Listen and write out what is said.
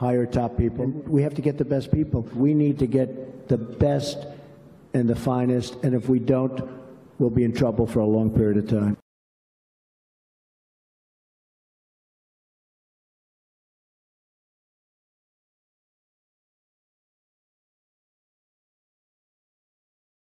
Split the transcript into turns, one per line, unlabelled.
hire top people. We have to get the best people. We need to get the best and the finest, and if we don't, we'll be in trouble for a long period of time.